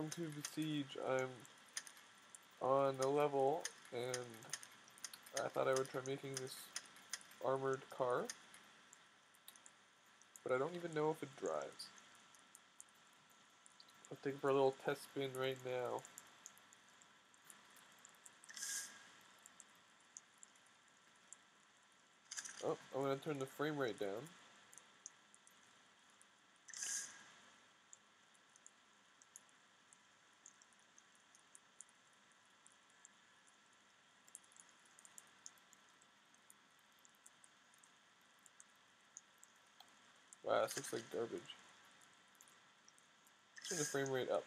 welcome to Besiege. I'm on a level, and I thought I would try making this armored car, but I don't even know if it drives. Let's take for a little test spin right now. Oh, I'm going to turn the frame rate down. Looks like garbage. Turn the frame rate up.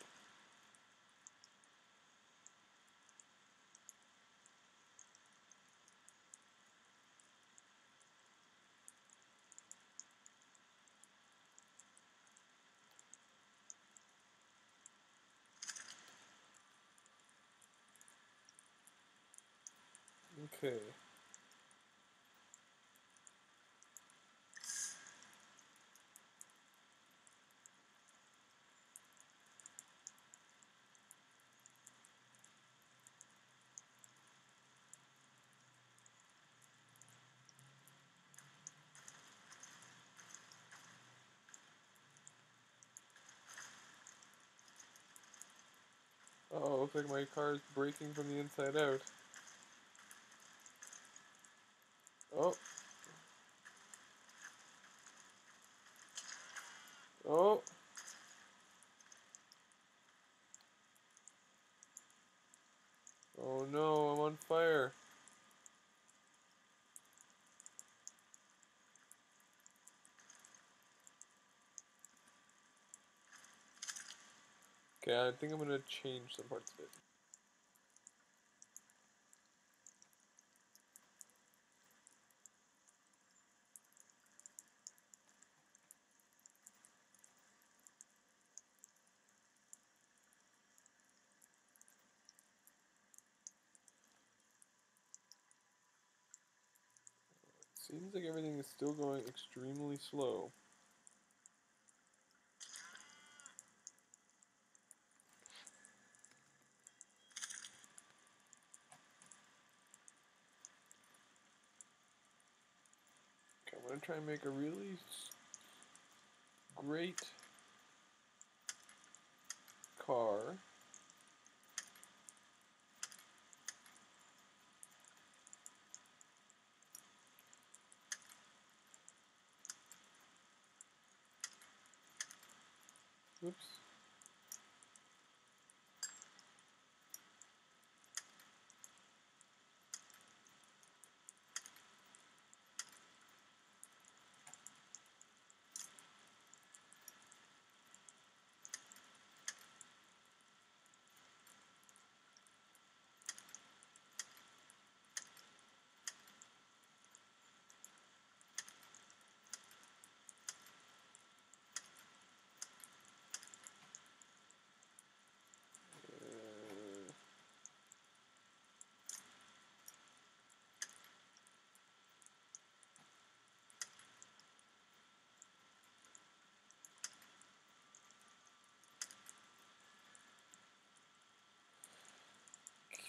Okay. Oh, looks like my car is breaking from the inside out. Oh. Oh. Oh no, I'm on fire. Okay, I think I'm gonna change some parts of it. Seems like everything is still going extremely slow. Try and make a really great car. Oops. Uh,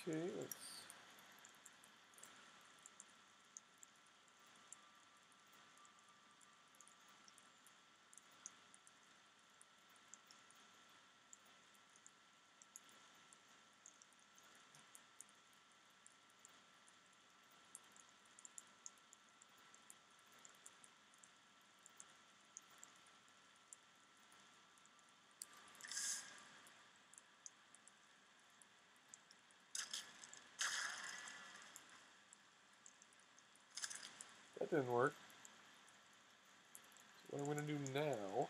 Okay, let's. That didn't work. So what I'm going to do now,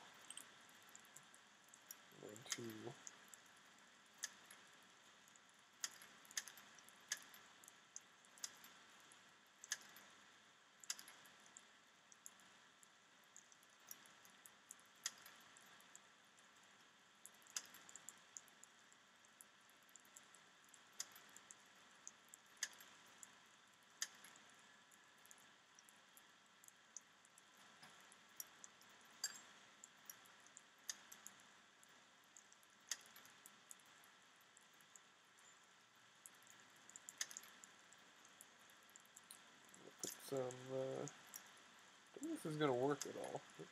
some. Uh, I don't think this is gonna work at all. Oops.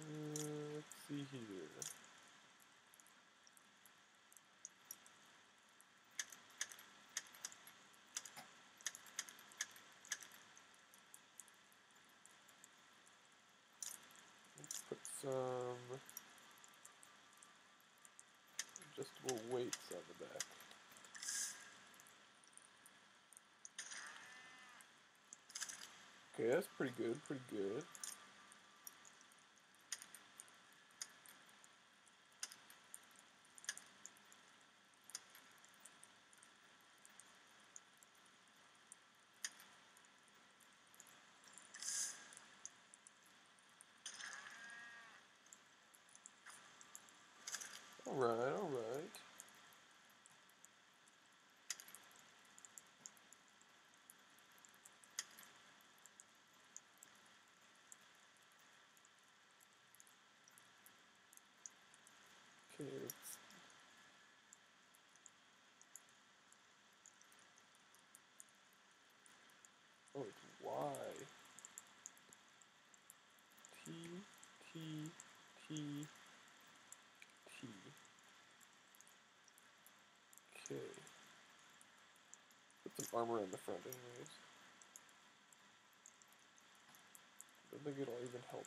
Uh, let's see here. Let's put some adjustable weights on the back. Okay, that's pretty good, pretty good. Alright, alright. Okay, Oh, it's Y. armor in the front anyways. I Don't think it'll even help.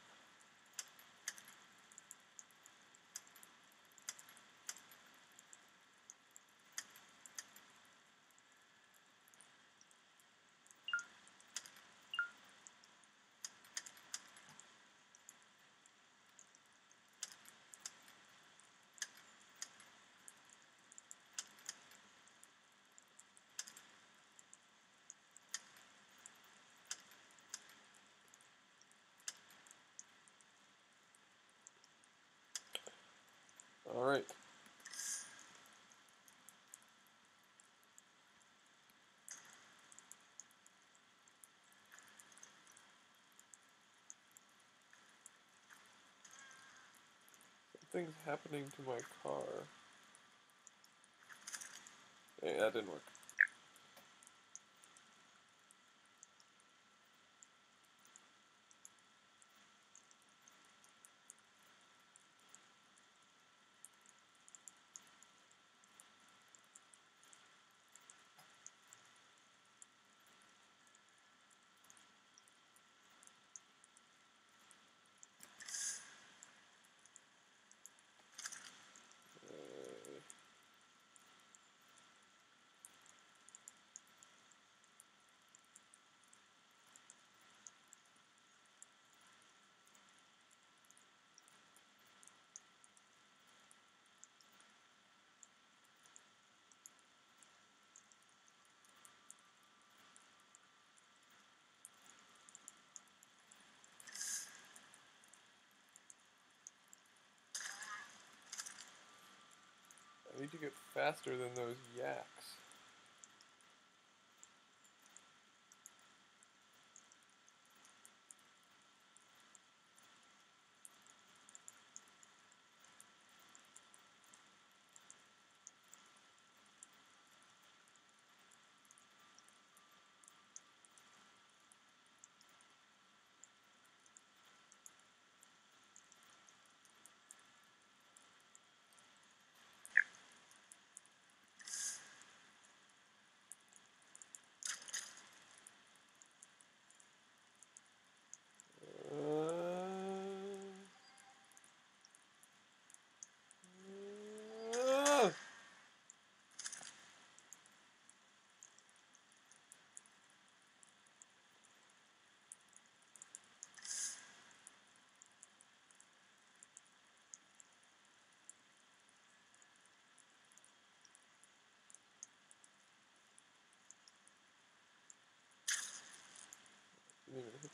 Alright. Something's happening to my car. Hey, that didn't work. I need to get faster than those yaks.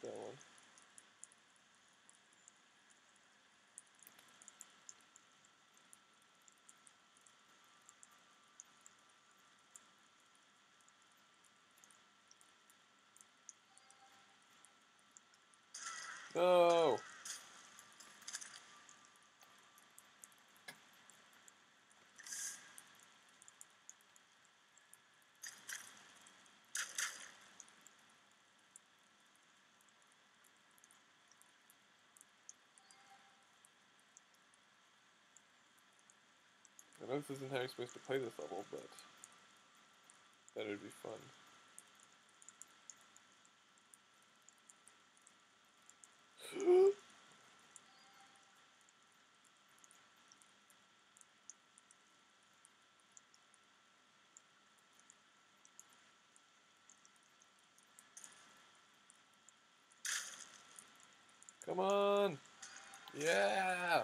that one. No! Know this isn't how you're supposed to play this level, but that would be fun. Come on! Yeah!